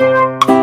Bye.